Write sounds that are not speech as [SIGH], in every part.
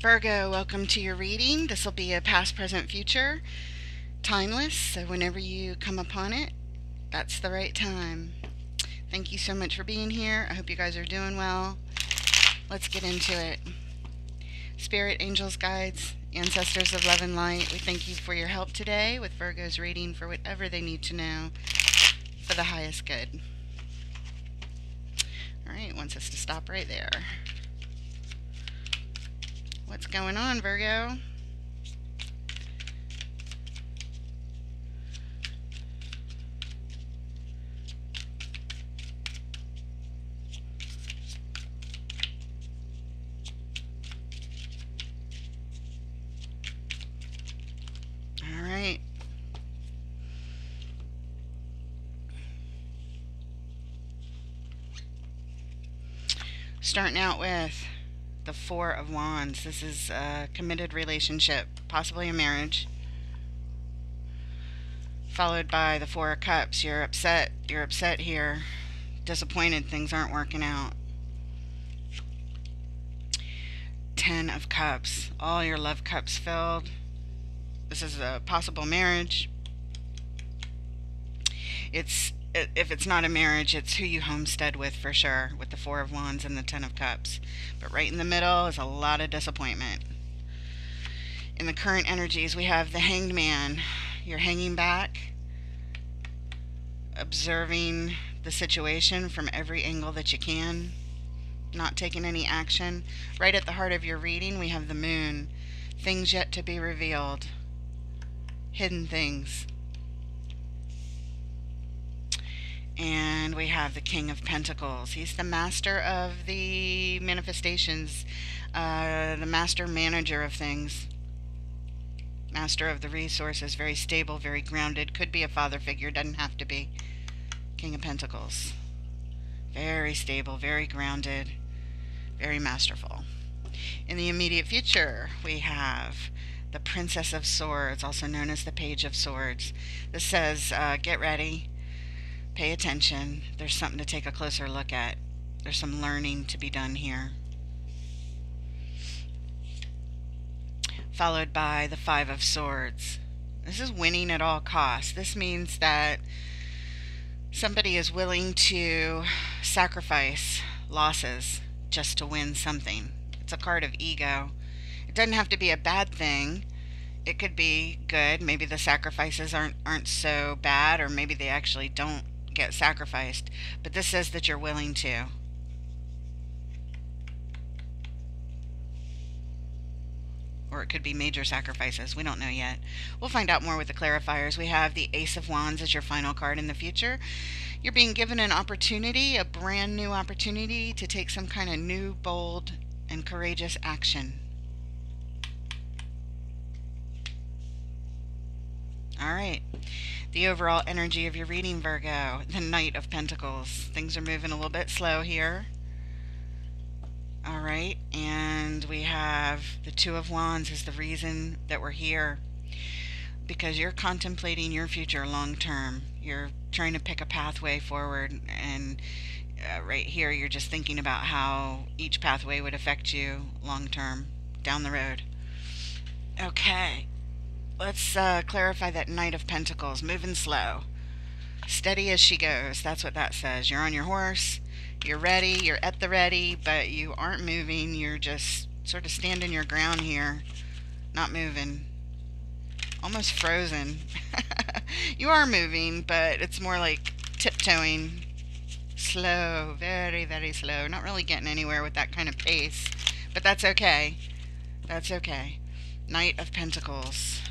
Virgo, welcome to your reading. This will be a past, present, future, timeless. So, whenever you come upon it, that's the right time. Thank you so much for being here. I hope you guys are doing well. Let's get into it. Spirit, angels, guides, ancestors of love and light, we thank you for your help today with Virgo's reading for whatever they need to know for the highest good. All right, wants us to stop right there. What's going on, Virgo? All right. Starting out with the Four of Wands. This is a committed relationship, possibly a marriage. Followed by the Four of Cups. You're upset. You're upset here. Disappointed things aren't working out. Ten of Cups. All your love cups filled. This is a possible marriage. It's if it's not a marriage, it's who you homestead with for sure, with the Four of Wands and the Ten of Cups. But right in the middle is a lot of disappointment. In the current energies, we have the Hanged Man. You're hanging back, observing the situation from every angle that you can, not taking any action. Right at the heart of your reading, we have the Moon. Things yet to be revealed, hidden things And we have the King of Pentacles. He's the master of the manifestations, uh, the master manager of things, master of the resources, very stable, very grounded. Could be a father figure, doesn't have to be. King of Pentacles. Very stable, very grounded, very masterful. In the immediate future, we have the Princess of Swords, also known as the Page of Swords. This says, uh, get ready Pay attention. There's something to take a closer look at. There's some learning to be done here. Followed by the Five of Swords. This is winning at all costs. This means that somebody is willing to sacrifice losses just to win something. It's a card of ego. It doesn't have to be a bad thing. It could be good. Maybe the sacrifices aren't aren't so bad or maybe they actually don't get sacrificed, but this says that you're willing to. Or it could be major sacrifices. We don't know yet. We'll find out more with the clarifiers. We have the Ace of Wands as your final card in the future. You're being given an opportunity, a brand new opportunity to take some kind of new, bold, and courageous action. All right the overall energy of your reading, Virgo. The Knight of Pentacles. Things are moving a little bit slow here. All right, and we have the Two of Wands is the reason that we're here because you're contemplating your future long term. You're trying to pick a pathway forward, and uh, right here, you're just thinking about how each pathway would affect you long term down the road. Okay, Let's uh, clarify that Knight of Pentacles. Moving slow. Steady as she goes. That's what that says. You're on your horse. You're ready. You're at the ready, but you aren't moving. You're just sort of standing your ground here. Not moving. Almost frozen. [LAUGHS] you are moving, but it's more like tiptoeing. Slow. Very, very slow. Not really getting anywhere with that kind of pace. But that's okay. That's okay. Knight of Pentacles.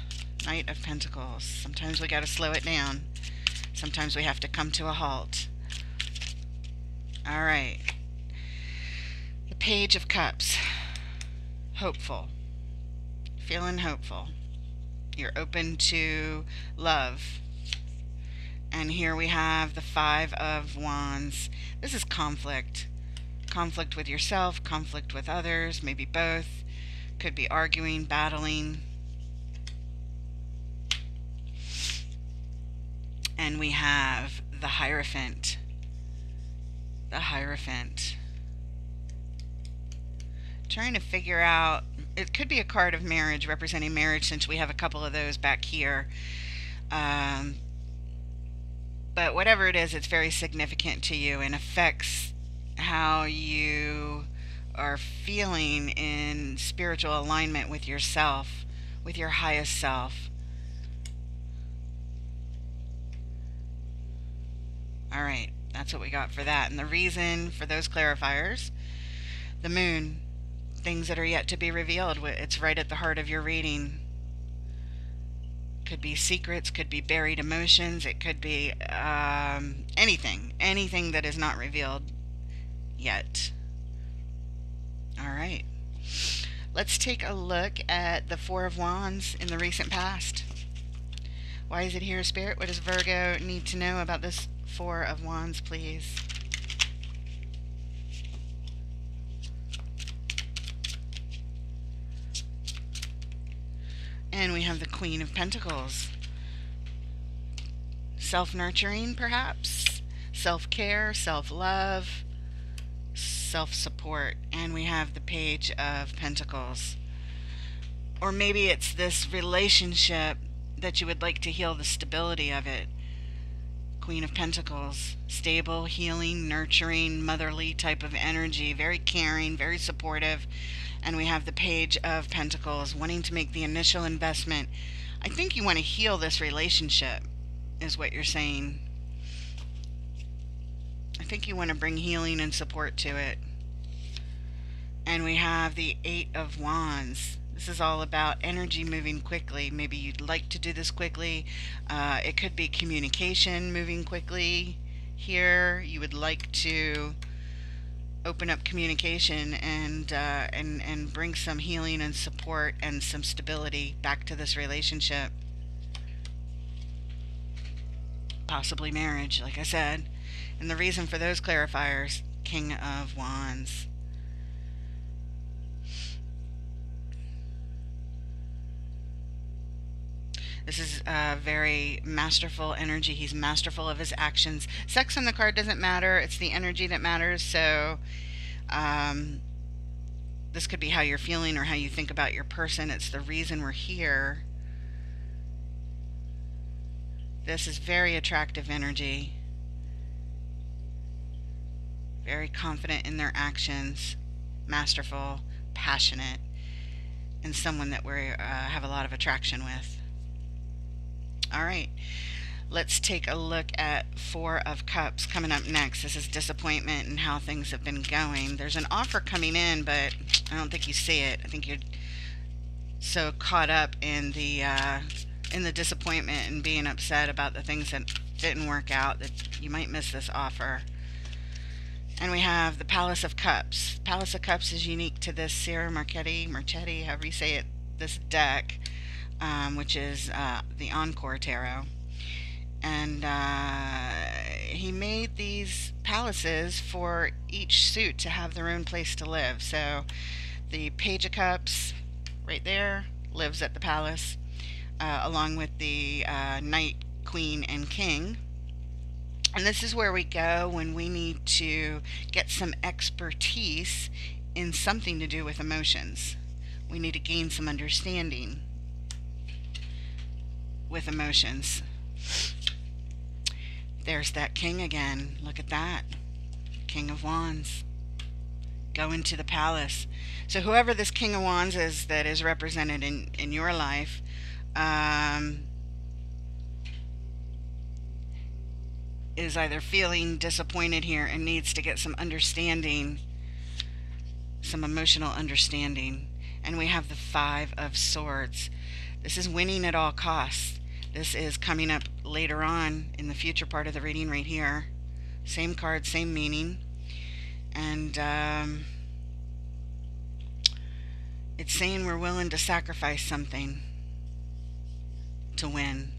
Knight of Pentacles. Sometimes we got to slow it down. Sometimes we have to come to a halt. All right. The Page of Cups. Hopeful. Feeling hopeful. You're open to love. And here we have the Five of Wands. This is conflict. Conflict with yourself, conflict with others, maybe both. Could be arguing, battling, And we have the Hierophant. The Hierophant. trying to figure out. It could be a card of marriage representing marriage, since we have a couple of those back here. Um, but whatever it is, it's very significant to you and affects how you are feeling in spiritual alignment with yourself, with your highest self. All right, that's what we got for that. And the reason for those clarifiers the moon, things that are yet to be revealed, it's right at the heart of your reading. Could be secrets, could be buried emotions, it could be um, anything, anything that is not revealed yet. All right. Let's take a look at the Four of Wands in the recent past. Why is it here, Spirit? What does Virgo need to know about this Four of Wands, please? And we have the Queen of Pentacles. Self nurturing, perhaps? Self care, self love, self support. And we have the Page of Pentacles. Or maybe it's this relationship that you would like to heal the stability of it. Queen of Pentacles, stable, healing, nurturing, motherly type of energy, very caring, very supportive, and we have the Page of Pentacles, wanting to make the initial investment. I think you want to heal this relationship, is what you're saying. I think you want to bring healing and support to it. And we have the Eight of Wands. This is all about energy moving quickly. Maybe you'd like to do this quickly. Uh, it could be communication moving quickly here. You would like to open up communication and uh, and and bring some healing and support and some stability back to this relationship. Possibly marriage, like I said. And the reason for those clarifiers, King of Wands. This is a very masterful energy. He's masterful of his actions. Sex on the card doesn't matter. It's the energy that matters. So um, this could be how you're feeling or how you think about your person. It's the reason we're here. This is very attractive energy. Very confident in their actions. Masterful, passionate, and someone that we uh, have a lot of attraction with. All right. Let's take a look at Four of Cups coming up next. This is disappointment and how things have been going. There's an offer coming in, but I don't think you see it. I think you're so caught up in the uh, in the disappointment and being upset about the things that didn't work out that you might miss this offer. And we have the Palace of Cups. Palace of Cups is unique to this Ciro Marchetti, Marchetti, however you say it, this deck um, which is uh, the Encore Tarot. And uh, he made these palaces for each suit to have their own place to live. So the Page of Cups, right there, lives at the palace, uh, along with the uh, Knight, Queen, and King. And this is where we go when we need to get some expertise in something to do with emotions. We need to gain some understanding with emotions. There's that king again. Look at that. King of Wands. Go into the palace. So whoever this King of Wands is that is represented in, in your life, um, is either feeling disappointed here and needs to get some understanding, some emotional understanding. And we have the Five of Swords. This is winning at all costs. This is coming up later on in the future part of the reading right here. Same card, same meaning. And um, it's saying we're willing to sacrifice something to win,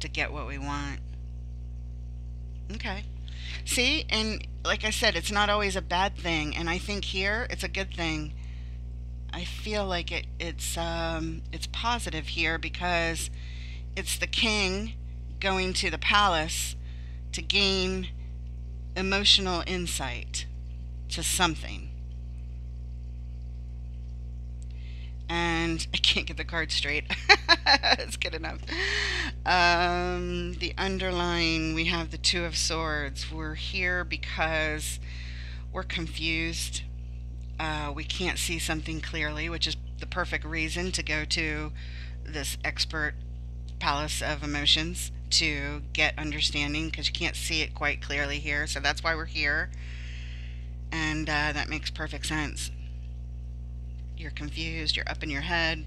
to get what we want. Okay. See, and like I said, it's not always a bad thing, and I think here it's a good thing. I feel like it it's um it's positive here because it's the king going to the palace to gain emotional insight to something. and [LAUGHS] I can't get the card straight. [LAUGHS] it's good enough. Um, the underlying, we have the Two of Swords. We're here because we're confused. Uh, we can't see something clearly, which is the perfect reason to go to this expert palace of emotions to get understanding because you can't see it quite clearly here. So that's why we're here. And uh, that makes perfect sense. You're confused, you're up in your head,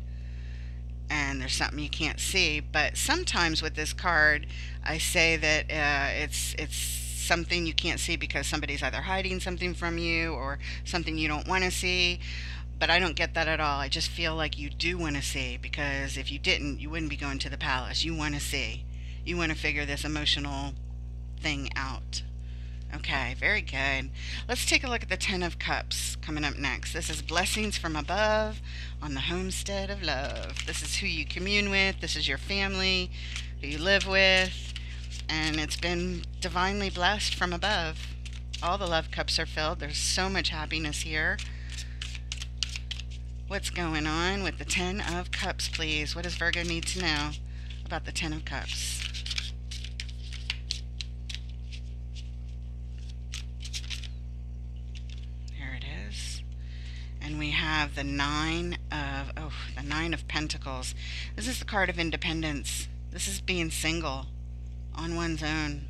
and there's something you can't see. But sometimes with this card, I say that uh, it's it's something you can't see because somebody's either hiding something from you or something you don't want to see. But I don't get that at all. I just feel like you do want to see because if you didn't, you wouldn't be going to the palace. You want to see. You want to figure this emotional thing out. Okay, very good. Let's take a look at the Ten of Cups coming up next. This is Blessings from Above on the Homestead of Love. This is who you commune with, this is your family, who you live with, and it's been divinely blessed from above. All the love cups are filled. There's so much happiness here. What's going on with the Ten of Cups, please? What does Virgo need to know about the Ten of Cups? There it is. And we have the nine of oh the nine of pentacles this is the card of independence this is being single on one's own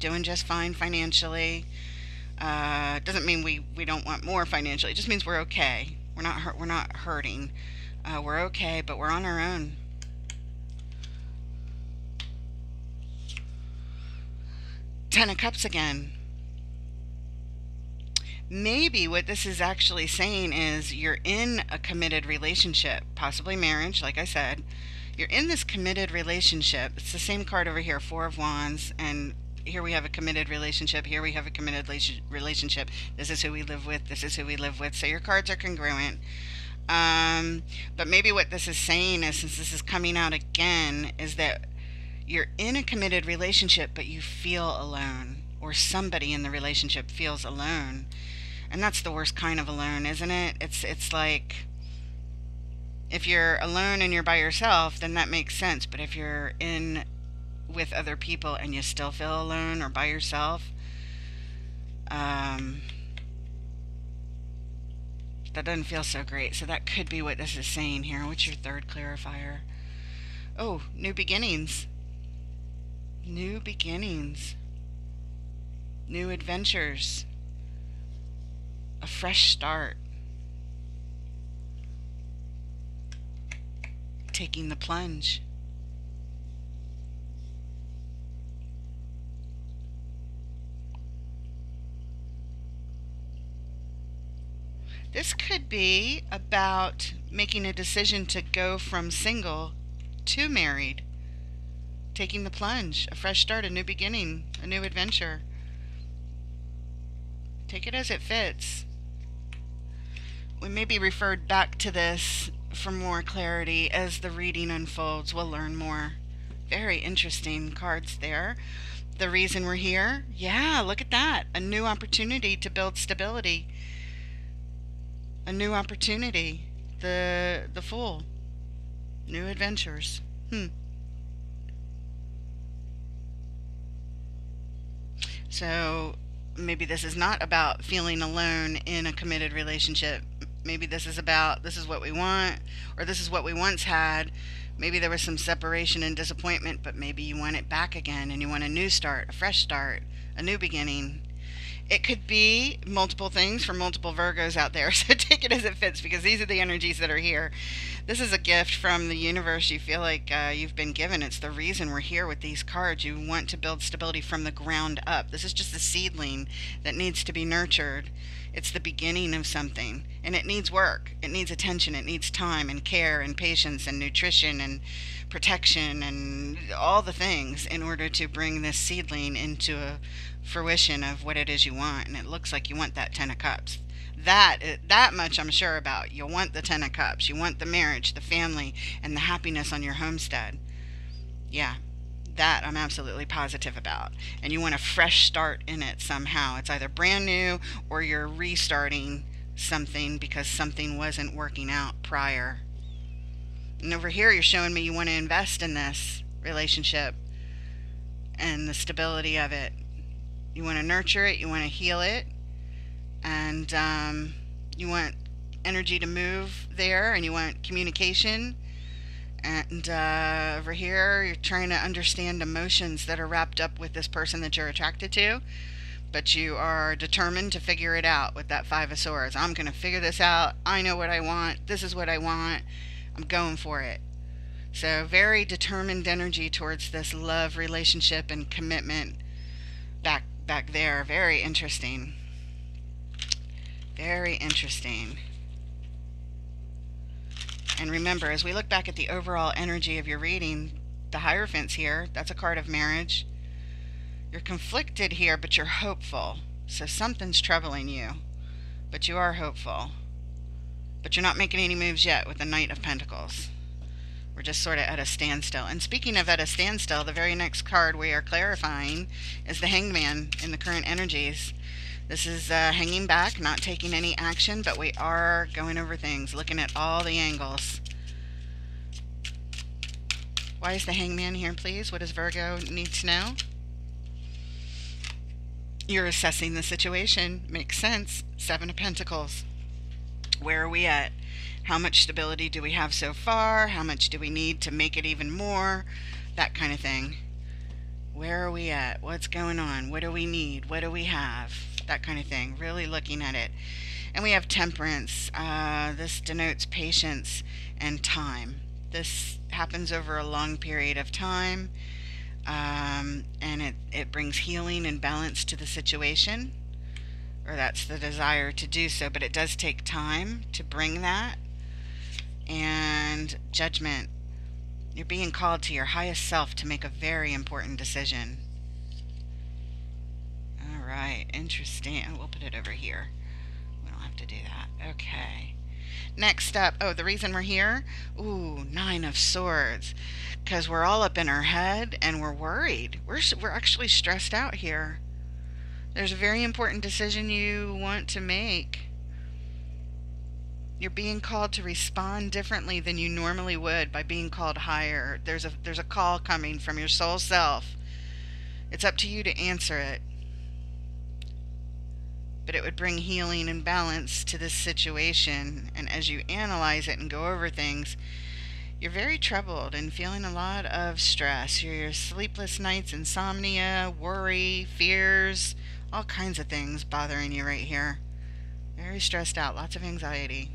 doing just fine financially uh, doesn't mean we we don't want more financially it just means we're okay we're not hurt we're not hurting uh, we're okay but we're on our own ten of cups again maybe what this is actually saying is you're in a committed relationship, possibly marriage, like I said. You're in this committed relationship. It's the same card over here, Four of Wands, and here we have a committed relationship. Here we have a committed relationship. This is who we live with. This is who we live with. So your cards are congruent. Um, but maybe what this is saying is, since this is coming out again, is that you're in a committed relationship, but you feel alone, or somebody in the relationship feels alone and that's the worst kind of alone, isn't it? It's it's like if you're alone and you're by yourself, then that makes sense. But if you're in with other people and you still feel alone or by yourself, um, that doesn't feel so great. So that could be what this is saying here. What's your third clarifier? Oh, new beginnings. New beginnings. New adventures a fresh start. Taking the plunge. This could be about making a decision to go from single to married. Taking the plunge, a fresh start, a new beginning, a new adventure. Take it as it fits we may be referred back to this for more clarity as the reading unfolds. We'll learn more. Very interesting cards there. The reason we're here? Yeah, look at that. A new opportunity to build stability. A new opportunity. The the fool. New adventures. Hmm. So maybe this is not about feeling alone in a committed relationship maybe this is about this is what we want or this is what we once had maybe there was some separation and disappointment but maybe you want it back again and you want a new start a fresh start a new beginning it could be multiple things for multiple Virgos out there. [LAUGHS] So take it as it fits because these are the energies that are here. This is a gift from the universe you feel like uh, you've been given. It's the reason we're here with these cards. You want to build stability from the ground up. This is just a seedling that needs to be nurtured. It's the beginning of something and it needs work. It needs attention. It needs time and care and patience and nutrition and protection and all the things in order to bring this seedling into a fruition of what it is you want. And it looks like you want that Ten of Cups. That uh, that much I'm sure about. You want the Ten of Cups. You want the marriage, the family, and the happiness on your homestead. Yeah, that I'm absolutely positive about. And you want a fresh start in it somehow. It's either brand new or you're restarting something because something wasn't working out prior. And over here, you're showing me you want to invest in this relationship and the stability of it. You want to nurture it, you want to heal it, and um, you want energy to move there, and you want communication. And uh, over here, you're trying to understand emotions that are wrapped up with this person that you're attracted to but you are determined to figure it out with that Five of Swords. I'm going to figure this out. I know what I want. This is what I want. I'm going for it. So, very determined energy towards this love relationship and commitment back back there. Very interesting. Very interesting. And remember, as we look back at the overall energy of your reading, the Hierophant's here. That's a card of marriage. You're conflicted here, but you're hopeful. So something's troubling you, but you are hopeful. But you're not making any moves yet with the Knight of Pentacles. We're just sort of at a standstill. And speaking of at a standstill, the very next card we are clarifying is the Hangman in the current energies. This is uh, hanging back, not taking any action, but we are going over things, looking at all the angles. Why is the Hangman here, please? What does Virgo need to know? You're assessing the situation. Makes sense. Seven of Pentacles. Where are we at? How much stability do we have so far? How much do we need to make it even more? That kind of thing. Where are we at? What's going on? What do we need? What do we have? That kind of thing. Really looking at it. And we have temperance. Uh, this denotes patience and time. This happens over a long period of time um, and it, it brings healing and balance to the situation, or that's the desire to do so, but it does take time to bring that. And judgment. You're being called to your highest self to make a very important decision. Right, interesting. Oh, we'll put it over here. We don't have to do that. Okay. Next up, oh, the reason we're here? Ooh, Nine of Swords. Because we're all up in our head and we're worried. We're, we're actually stressed out here. There's a very important decision you want to make. You're being called to respond differently than you normally would by being called higher. There's a there's a call coming from your soul self. It's up to you to answer it but it would bring healing and balance to this situation. And as you analyze it and go over things, you're very troubled and feeling a lot of stress. Your sleepless nights, insomnia, worry, fears, all kinds of things bothering you right here. Very stressed out, lots of anxiety.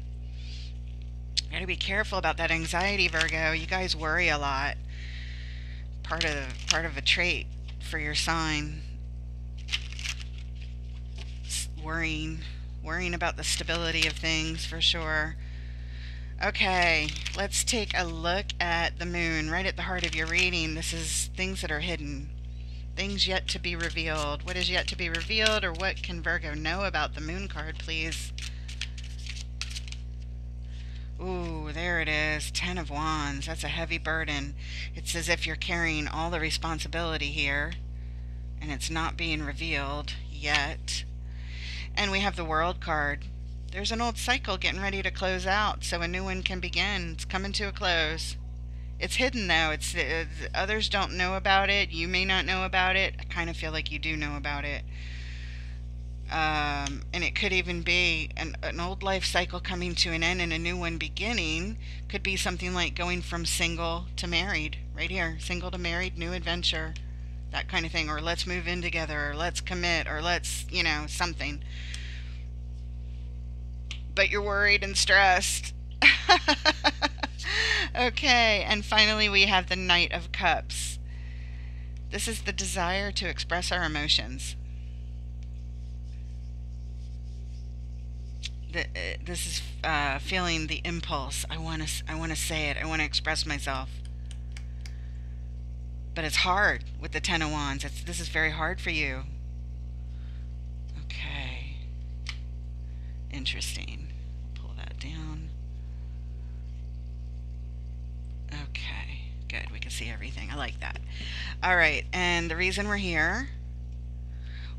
You gotta be careful about that anxiety, Virgo. You guys worry a lot. Part of part of a trait for your sign worrying, worrying about the stability of things for sure. Okay, let's take a look at the moon right at the heart of your reading. This is things that are hidden, things yet to be revealed. What is yet to be revealed, or what can Virgo know about the moon card, please? Ooh, there it is. Ten of Wands. That's a heavy burden. It's as if you're carrying all the responsibility here, and it's not being revealed yet. And we have the World card. There's an old cycle getting ready to close out, so a new one can begin. It's coming to a close. It's hidden though. It's uh, others don't know about it. You may not know about it. I kind of feel like you do know about it. Um, and it could even be an, an old life cycle coming to an end and a new one beginning. Could be something like going from single to married, right here. Single to married, new adventure that kind of thing, or let's move in together, or let's commit, or let's, you know, something. But you're worried and stressed. [LAUGHS] okay, and finally we have the Knight of Cups. This is the desire to express our emotions. The, uh, this is uh, feeling the impulse. I want to. I want to say it. I want to express myself but it's hard with the Ten of Wands. It's, this is very hard for you. Okay. Interesting. Pull that down. Okay. Good. We can see everything. I like that. All right. And the reason we're here.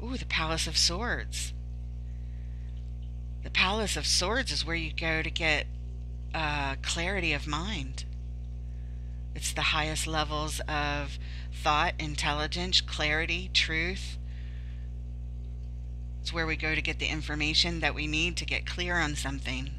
Ooh, the Palace of Swords. The Palace of Swords is where you go to get uh, clarity of mind It's the highest levels of thought, intelligence, clarity, truth. It's where we go to get the information that we need to get clear on something.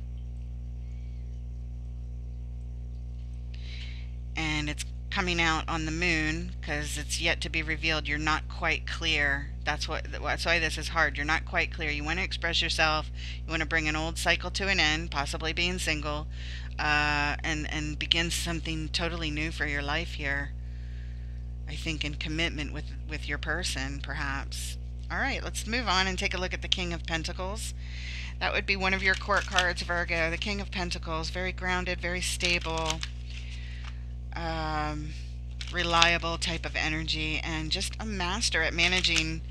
And it's coming out on the moon because it's yet to be revealed. You're not quite clear. That's what. That's why this is hard. You're not quite clear. You want to express yourself. You want to bring an old cycle to an end, possibly being single, uh, and and begin something totally new for your life here. I think in commitment with with your person, perhaps. All right, let's move on and take a look at the King of Pentacles. That would be one of your court cards, Virgo. The King of Pentacles, very grounded, very stable um, reliable type of energy and just a master at managing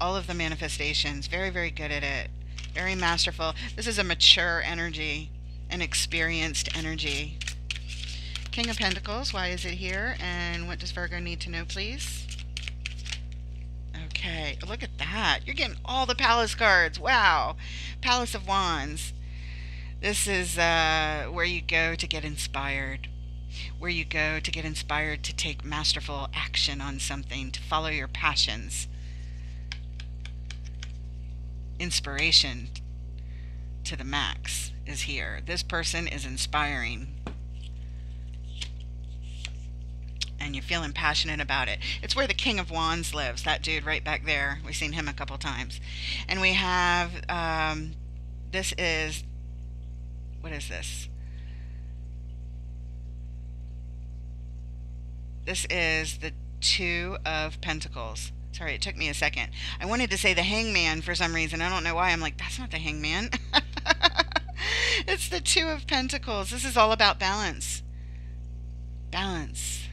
all of the manifestations. Very, very good at it. Very masterful. This is a mature energy, an experienced energy. King of Pentacles, why is it here? And what does Virgo need to know, please? Okay, look at that. You're getting all the Palace cards. Wow. Palace of Wands. This is uh, where you go to get inspired where you go to get inspired to take masterful action on something, to follow your passions. Inspiration to the max is here. This person is inspiring. And you're feeling passionate about it. It's where the King of Wands lives, that dude right back there. We've seen him a couple times. And we have, um, this is, what is this? This is the Two of Pentacles. Sorry, it took me a second. I wanted to say the Hangman for some reason. I don't know why. I'm like, that's not the Hangman. [LAUGHS] it's the Two of Pentacles. This is all about balance. Balance.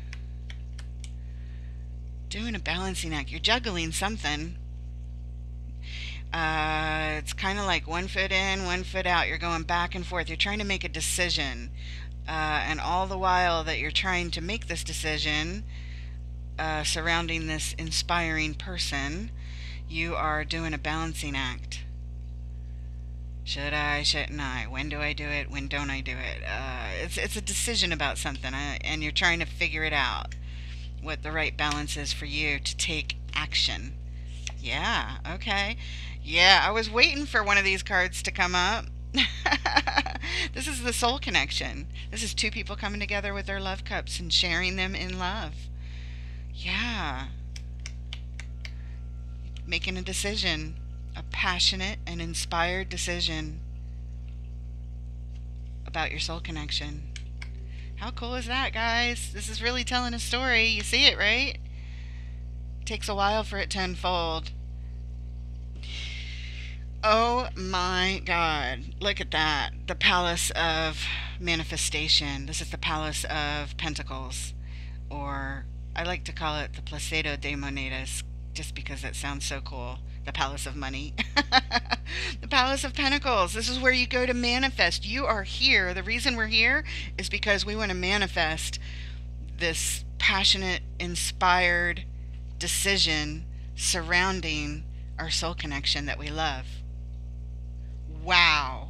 Doing a balancing act. You're juggling something. Uh, it's kind of like one foot in, one foot out. You're going back and forth. You're trying to make a decision uh, and all the while that you're trying to make this decision uh, surrounding this inspiring person, you are doing a balancing act. Should I? Shouldn't I? When do I do it? When don't I do it? Uh, it's it's a decision about something, uh, and you're trying to figure it out. What the right balance is for you to take action. Yeah. Okay. Yeah. I was waiting for one of these cards to come up. [LAUGHS] this is the soul connection. This is two people coming together with their love cups and sharing them in love. Yeah. Making a decision, a passionate and inspired decision about your soul connection. How cool is that, guys? This is really telling a story. You see it, right? Takes a while for it to unfold. Oh my God. Look at that. The Palace of Manifestation. This is the Palace of Pentacles. Or I like to call it the Palacio de Monedas just because it sounds so cool. The Palace of Money. [LAUGHS] the Palace of Pentacles. This is where you go to manifest. You are here. The reason we're here is because we want to manifest this passionate, inspired decision surrounding our soul connection that we love wow.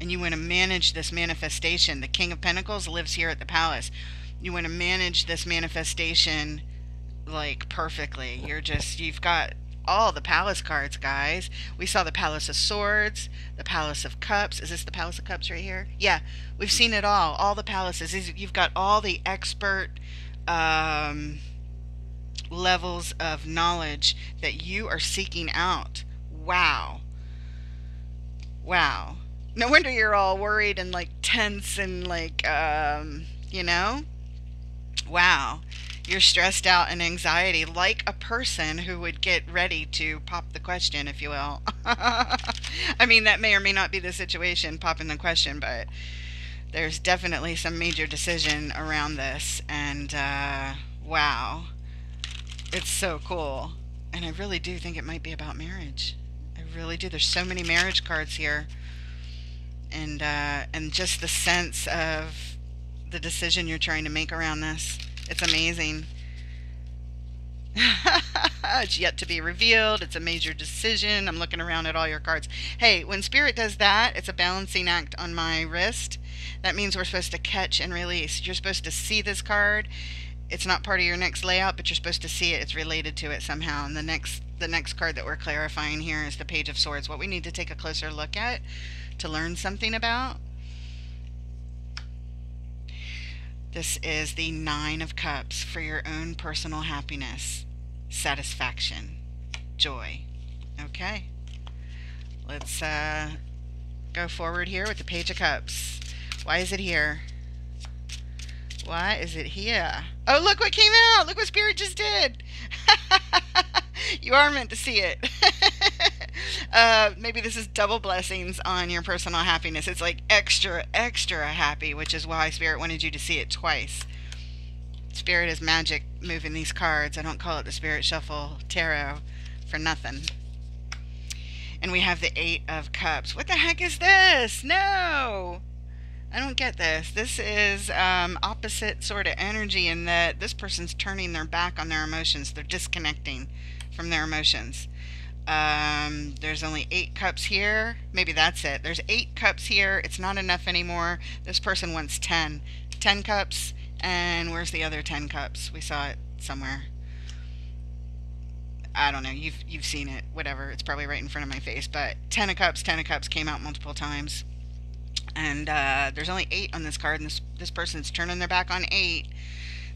And you want to manage this manifestation. The King of Pentacles lives here at the palace. You want to manage this manifestation like perfectly. You're just, you've got all the palace cards, guys. We saw the Palace of Swords, the Palace of Cups. Is this the Palace of Cups right here? Yeah, we've seen it all. All the palaces. You've got all the expert um, levels of knowledge that you are seeking out. Wow. Wow. No wonder you're all worried and like tense and like, um, you know? Wow. You're stressed out and anxiety like a person who would get ready to pop the question, if you will. [LAUGHS] I mean, that may or may not be the situation, popping the question, but there's definitely some major decision around this. And uh, wow. It's so cool. And I really do think it might be about marriage really do. There's so many marriage cards here, and uh, and just the sense of the decision you're trying to make around this. It's amazing. [LAUGHS] it's yet to be revealed. It's a major decision. I'm looking around at all your cards. Hey, when Spirit does that, it's a balancing act on my wrist. That means we're supposed to catch and release. You're supposed to see this card. It's not part of your next layout, but you're supposed to see it. It's related to it somehow. And the next the next card that we're clarifying here is the Page of Swords. What we need to take a closer look at to learn something about. This is the Nine of Cups for your own personal happiness, satisfaction, joy. Okay. Let's uh, go forward here with the Page of Cups. Why is it here? Why is it here? Oh, look what came out! Look what Spirit just did! [LAUGHS] [LAUGHS] you are meant to see it. [LAUGHS] uh, maybe this is double blessings on your personal happiness. It's like extra, extra happy, which is why Spirit wanted you to see it twice. Spirit is magic moving these cards. I don't call it the Spirit Shuffle Tarot for nothing. And we have the Eight of Cups. What the heck is this? No! I don't get this. This is um, opposite sort of energy in that this person's turning their back on their emotions. They're disconnecting from their emotions. Um, there's only eight cups here. Maybe that's it. There's eight cups here. It's not enough anymore. This person wants ten. Ten cups. And where's the other ten cups? We saw it somewhere. I don't know. You've you've seen it. Whatever. It's probably right in front of my face. But Ten of Cups, Ten of Cups came out multiple times, and uh, there's only eight on this card, and this this person's turning their back on eight.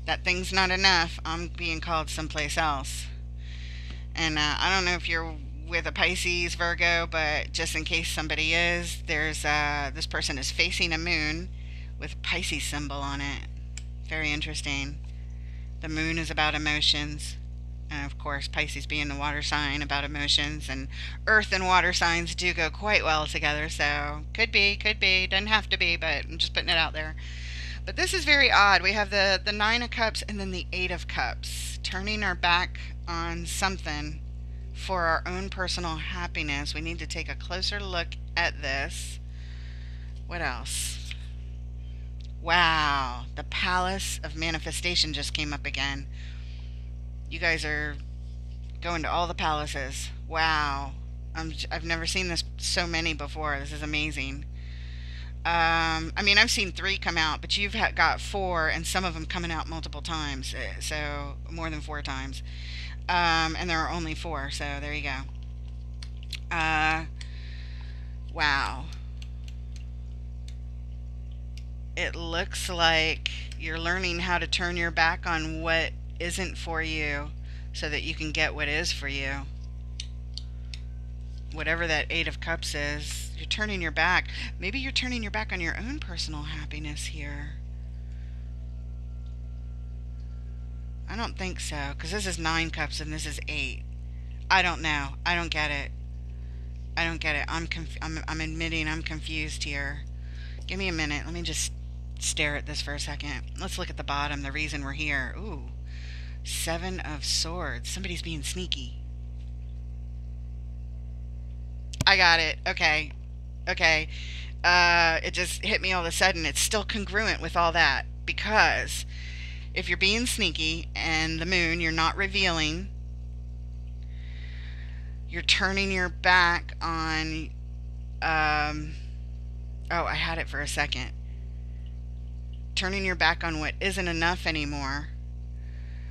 That thing's not enough. I'm being called someplace else, and uh, I don't know if you're with a Pisces, Virgo, but just in case somebody is, there's uh, this person is facing a moon with a Pisces symbol on it. Very interesting. The moon is about emotions. And of course Pisces being the water sign about emotions and earth and water signs do go quite well together. So could be could be. Doesn't have to be but I'm just putting it out there. But this is very odd. We have the the nine of cups and then the eight of cups. Turning our back on something for our own personal happiness we need to take a closer look at this what else wow the palace of manifestation just came up again you guys are going to all the palaces. Wow. I'm, I've never seen this so many before. This is amazing. Um, I mean, I've seen three come out, but you've got four, and some of them coming out multiple times. Eh, so more than four times. Um, and there are only four. So there you go. Uh, wow. It looks like you're learning how to turn your back on what isn't for you so that you can get what is for you. Whatever that Eight of Cups is, you're turning your back. Maybe you're turning your back on your own personal happiness here. I don't think so, because this is nine cups and this is eight. I don't know. I don't get it. I don't get it. I'm I'm I'm admitting I'm confused here. Give me a minute. Let me just stare at this for a second. Let's look at the bottom. The reason we're here. Ooh. Seven of Swords. Somebody's being sneaky. I got it. Okay. Okay. Uh, it just hit me all of a sudden. It's still congruent with all that because if you're being sneaky and the moon, you're not revealing, you're turning your back on. Um, oh, I had it for a second. Turning your back on what isn't enough anymore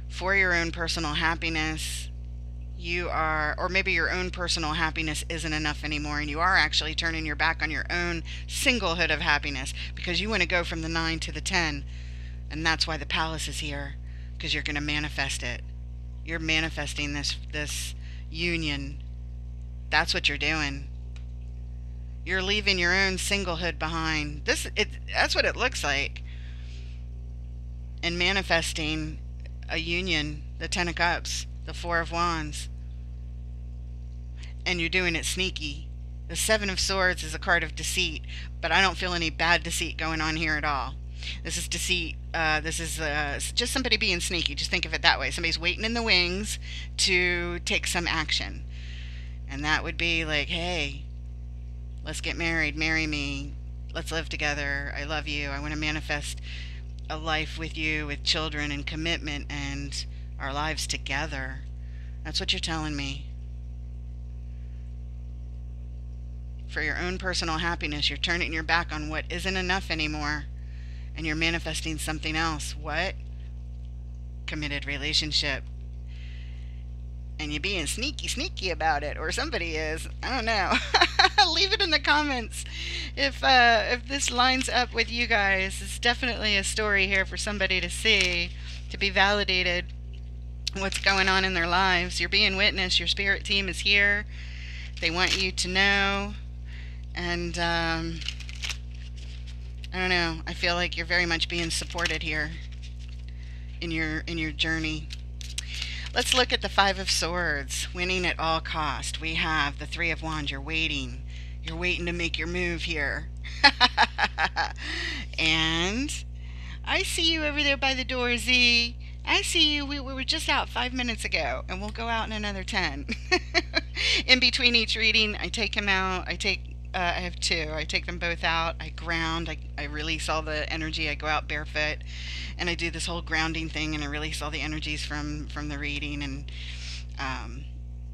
for your own personal happiness, you are, or maybe your own personal happiness isn't enough anymore, and you are actually turning your back on your own singlehood of happiness because you want to go from the nine to the ten, and that's why the palace is here because you're going to manifest it. You're manifesting this this union. That's what you're doing. You're leaving your own singlehood behind. This it that's what it looks like. And manifesting a union, the Ten of Cups, the Four of Wands, and you're doing it sneaky. The Seven of Swords is a card of deceit, but I don't feel any bad deceit going on here at all. This is deceit. Uh, this is uh, just somebody being sneaky. Just think of it that way. Somebody's waiting in the wings to take some action. And that would be like, hey, let's get married. Marry me. Let's live together. I love you. I want to manifest a life with you with children and commitment and our lives together. That's what you're telling me. for your own personal happiness. You're turning your back on what isn't enough anymore and you're manifesting something else. What? Committed relationship. And you're being sneaky, sneaky about it, or somebody is. I don't know. [LAUGHS] Leave it in the comments if uh, if this lines up with you guys. It's definitely a story here for somebody to see, to be validated. What's going on in their lives? You're being witnessed. Your spirit team is here. They want you to know, and um, I don't know. I feel like you're very much being supported here in your in your journey. Let's look at the Five of Swords, winning at all cost. We have the Three of Wands. You're waiting. You're waiting to make your move here. [LAUGHS] and I see you over there by the door, Z. I see you. We, we were just out five minutes ago, and we'll go out in another ten. [LAUGHS] in between each reading, I take him out. I take uh, I have two. I take them both out. I ground. I, I release all the energy. I go out barefoot, and I do this whole grounding thing, and I release all the energies from from the reading, and um,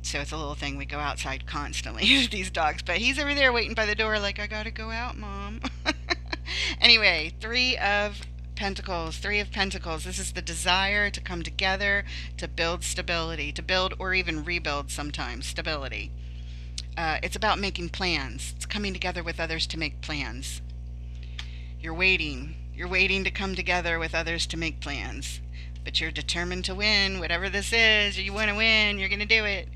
so it's a little thing. We go outside constantly [LAUGHS] with these dogs, but he's over there waiting by the door, like I gotta go out, mom. [LAUGHS] anyway, three of Pentacles, Three of Pentacles. This is the desire to come together to build stability, to build or even rebuild sometimes stability. Uh, it's about making plans. It's coming together with others to make plans. You're waiting. You're waiting to come together with others to make plans. But you're determined to win, whatever this is. You want to win. You're going to do it.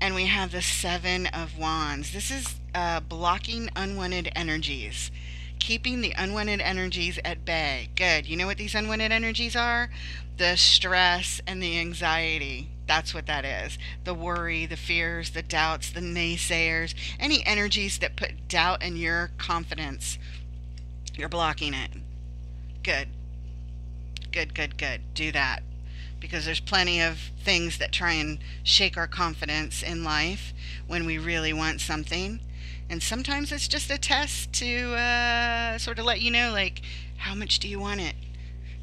And we have the Seven of Wands. This is uh, blocking unwanted energies, keeping the unwanted energies at bay. Good. You know what these unwanted energies are? The stress and the anxiety that's what that is. The worry, the fears, the doubts, the naysayers, any energies that put doubt in your confidence, you're blocking it. Good. Good, good, good. Do that. Because there's plenty of things that try and shake our confidence in life when we really want something. And sometimes it's just a test to uh, sort of let you know, like, how much do you want it?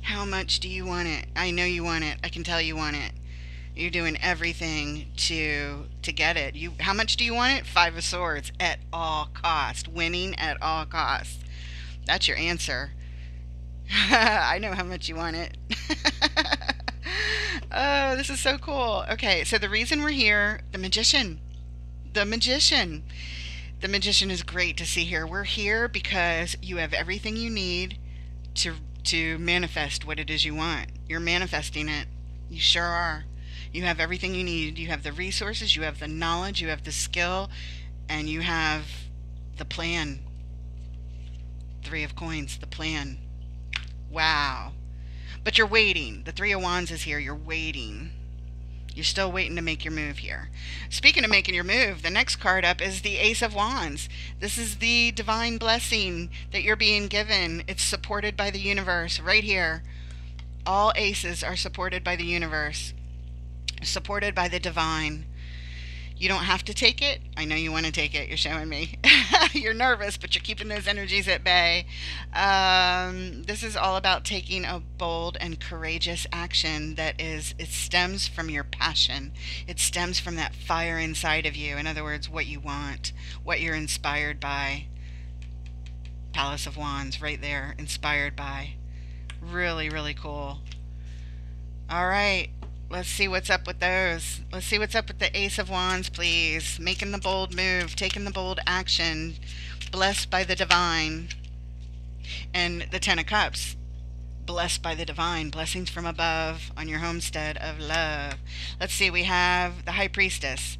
How much do you want it? I know you want it. I can tell you want it you're doing everything to to get it. You how much do you want it? Five of swords at all cost. Winning at all costs. That's your answer. [LAUGHS] I know how much you want it. [LAUGHS] oh, this is so cool. Okay, so the reason we're here, the magician. The magician. The magician is great to see here. We're here because you have everything you need to to manifest what it is you want. You're manifesting it. You sure are. You have everything you need. You have the resources, you have the knowledge, you have the skill, and you have the plan. Three of coins, the plan. Wow. But you're waiting. The Three of Wands is here. You're waiting. You're still waiting to make your move here. Speaking of making your move, the next card up is the Ace of Wands. This is the divine blessing that you're being given. It's supported by the universe right here. All aces are supported by the universe supported by the divine. You don't have to take it. I know you want to take it. You're showing me. [LAUGHS] you're nervous, but you're keeping those energies at bay. Um, this is all about taking a bold and courageous action that is, it stems from your passion. It stems from that fire inside of you. In other words, what you want, what you're inspired by. Palace of Wands, right there, inspired by. Really, really cool. All right. Let's see what's up with those. Let's see what's up with the Ace of Wands, please. Making the bold move, taking the bold action, blessed by the divine. And the Ten of Cups, blessed by the divine, blessings from above on your homestead of love. Let's see, we have the High Priestess.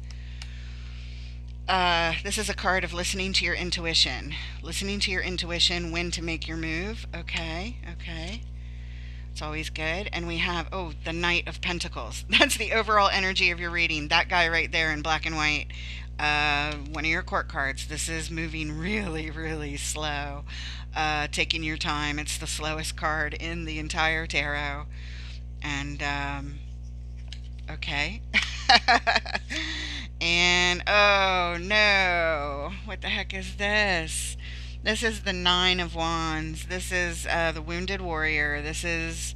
Uh, this is a card of listening to your intuition. Listening to your intuition, when to make your move. Okay, okay. It's always good. And we have, oh, the Knight of Pentacles. [LAUGHS] That's the overall energy of your reading. That guy right there in black and white. Uh, one of your court cards. This is moving really, really slow. Uh, taking your time. It's the slowest card in the entire tarot. And, um, okay. [LAUGHS] and, oh no. What the heck is this? This is the Nine of Wands. This is uh, the Wounded Warrior. This is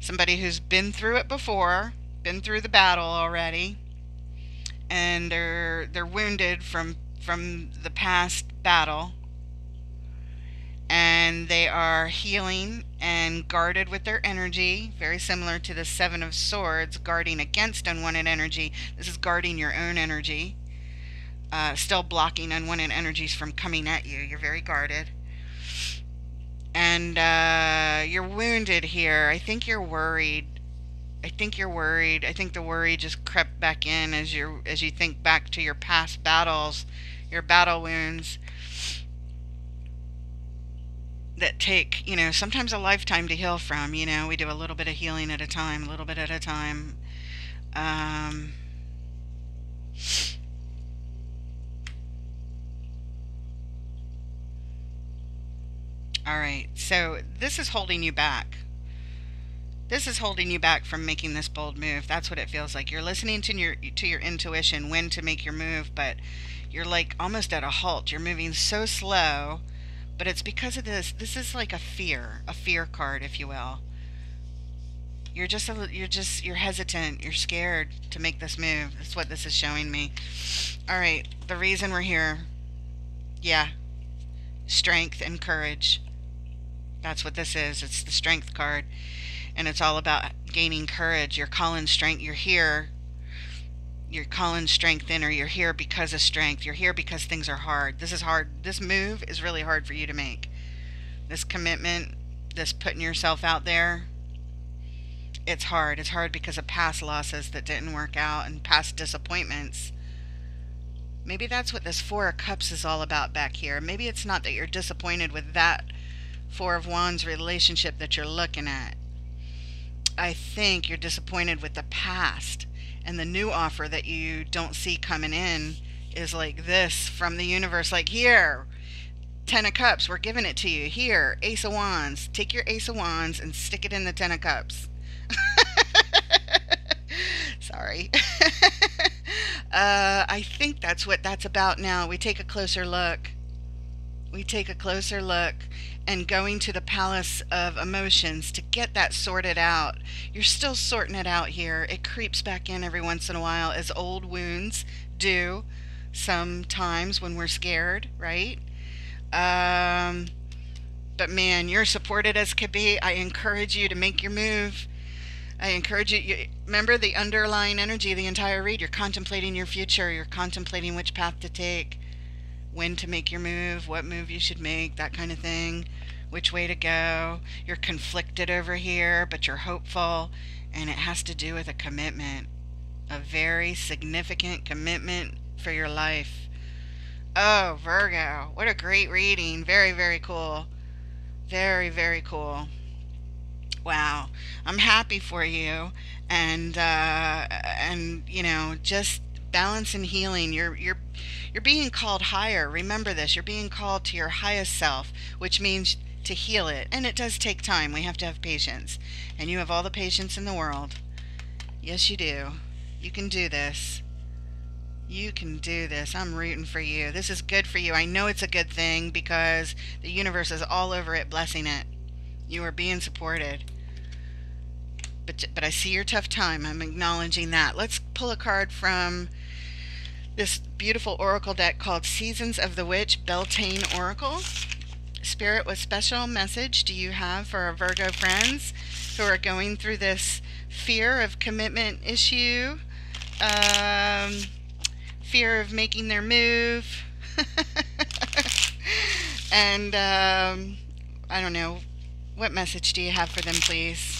somebody who's been through it before, been through the battle already, and they're they're wounded from from the past battle and they are healing and guarded with their energy, very similar to the Seven of Swords, guarding against unwanted energy. This is guarding your own energy, uh, still blocking unwanted energies from coming at you. You're very guarded. And uh, you're wounded here. I think you're worried. I think you're worried. I think the worry just crept back in as you as you think back to your past battles, your battle wounds that take, you know, sometimes a lifetime to heal from. You know, we do a little bit of healing at a time, a little bit at a time. Um, all right, so this is holding you back. This is holding you back from making this bold move. That's what it feels like. You're listening to your to your intuition when to make your move, but you're like almost at a halt. You're moving so slow but it's because of this. This is like a fear, a fear card, if you will. You're just a, you're just you're hesitant. You're scared to make this move. That's what this is showing me. All right, the reason we're here. Yeah. Strength and courage. That's what this is. It's the strength card. And it's all about gaining courage. You're calling strength. You're here you're calling strength in or you're here because of strength. You're here because things are hard. This is hard. This move is really hard for you to make. This commitment, this putting yourself out there, it's hard. It's hard because of past losses that didn't work out and past disappointments. Maybe that's what this Four of Cups is all about back here. Maybe it's not that you're disappointed with that Four of Wands relationship that you're looking at. I think you're disappointed with the past and the new offer that you don't see coming in is like this from the universe like here ten of cups we're giving it to you. Here ace of wands. Take your ace of wands and stick it in the ten of cups. [LAUGHS] Sorry. [LAUGHS] Uh, i think that's what that's about now. We take a closer look. We take a closer look and going to the palace of emotions to get that sorted out. You're still sorting it out here. It creeps back in every once in a while, as old wounds do sometimes when we're scared, right? Um, but man, you're supported as could be. I encourage you to make your move. I encourage you, you, remember the underlying energy of the entire read. You're contemplating your future. You're contemplating which path to take when to make your move, what move you should make, that kind of thing, which way to go. You're conflicted over here, but you're hopeful, and it has to do with a commitment, a very significant commitment for your life. Oh, Virgo, what a great reading. Very, very cool. Very, very cool. Wow. I'm happy for you and uh and you know, just balance and healing. You're you're you're being called higher. Remember this. You're being called to your highest self, which means to heal it. And it does take time. We have to have patience. And you have all the patience in the world. Yes, you do. You can do this. You can do this. I'm rooting for you. This is good for you. I know it's a good thing because the universe is all over it, blessing it. You are being supported. But, but I see your tough time. I'm acknowledging that. Let's pull a card from this beautiful oracle deck called Seasons of the Witch Beltane Oracle. Spirit, what special message do you have for our Virgo friends who are going through this fear of commitment issue, um, fear of making their move, [LAUGHS] and um, I don't know, what message do you have for them, please?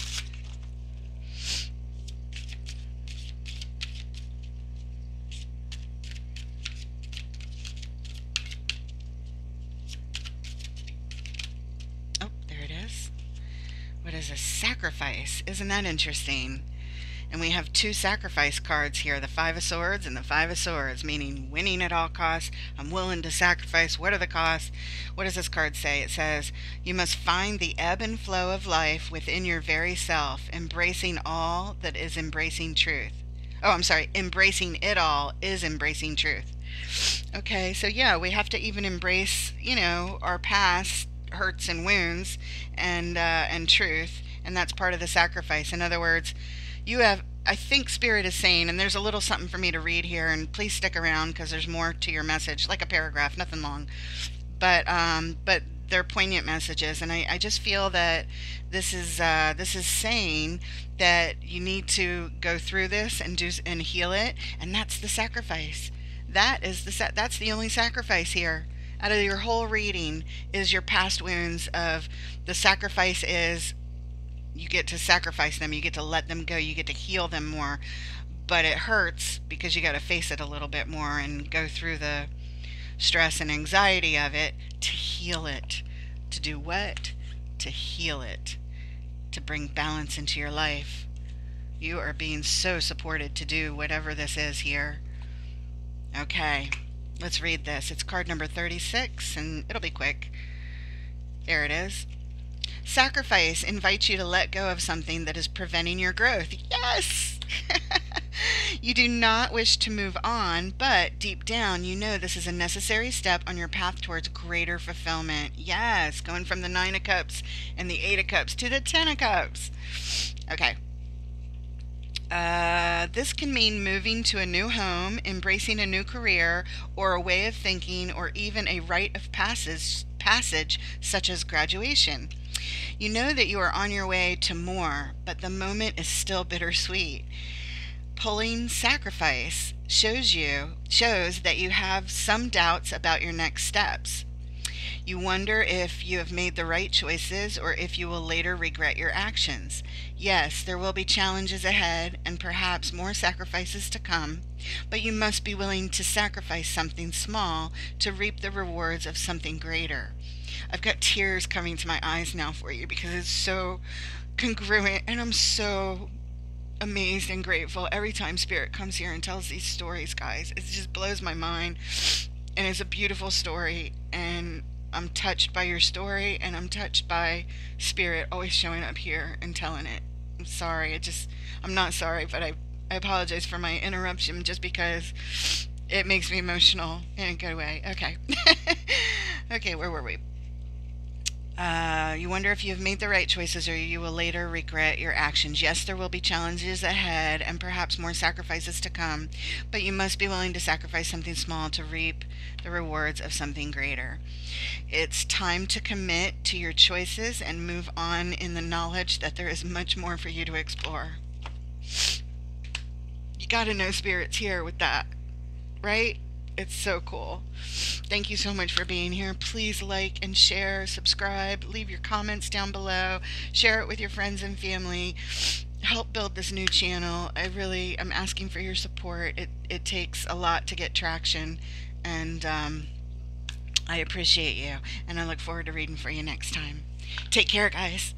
Sacrifice. Isn't that interesting? And we have two sacrifice cards here the Five of Swords and the Five of Swords, meaning winning at all costs. I'm willing to sacrifice. What are the costs? What does this card say? It says, You must find the ebb and flow of life within your very self, embracing all that is embracing truth. Oh, I'm sorry, embracing it all is embracing truth. Okay, so yeah, we have to even embrace, you know, our past hurts and wounds and uh, and truth, and that's part of the sacrifice. In other words, you have I think Spirit is saying, and there's a little something for me to read here, and please stick around because there's more to your message, like a paragraph, nothing long. But um, but they're poignant messages, and I, I just feel that this is uh, this is saying that you need to go through this and do and heal it, and that's the sacrifice. That is the that's the only sacrifice here out of your whole reading is your past wounds of the sacrifice is you get to sacrifice them, you get to let them go, you get to heal them more. But it hurts because you got to face it a little bit more and go through the stress and anxiety of it to heal it. To do what? To heal it. To bring balance into your life. You are being so supported to do whatever this is here. Okay, let's read this. It's card number 36, and it'll be quick. There it is. Sacrifice invites you to let go of something that is preventing your growth. Yes! [LAUGHS] you do not wish to move on, but deep down, you know this is a necessary step on your path towards greater fulfillment. Yes, going from the Nine of Cups and the Eight of Cups to the Ten of Cups. Okay. Uh, this can mean moving to a new home, embracing a new career, or a way of thinking, or even a rite of passage, passage such as graduation. You know that you are on your way to more, but the moment is still bittersweet. Pulling sacrifice shows you shows that you have some doubts about your next steps. You wonder if you have made the right choices or if you will later regret your actions. Yes, there will be challenges ahead and perhaps more sacrifices to come, but you must be willing to sacrifice something small to reap the rewards of something greater. I've got tears coming to my eyes now for you because it's so congruent and I'm so amazed and grateful every time Spirit comes here and tells these stories, guys. It just blows my mind. And it's a beautiful story. And I'm touched by your story and I'm touched by Spirit always showing up here and telling it. I'm sorry. I just, I'm not sorry, but I, I apologize for my interruption just because it makes me emotional in a good way. Okay. [LAUGHS] okay, where were we? Uh, you wonder if you have made the right choices or you will later regret your actions. Yes, there will be challenges ahead and perhaps more sacrifices to come, but you must be willing to sacrifice something small to reap the rewards of something greater. It's time to commit to your choices and move on in the knowledge that there is much more for you to explore. You got to know spirits here with that, right? It's so cool. Thank you so much for being here. Please like and share, subscribe, leave your comments down below, share it with your friends and family. Help build this new channel. I really am asking for your support. It, it takes a lot to get traction, and um, I appreciate you. And I look forward to reading for you next time. Take care, guys.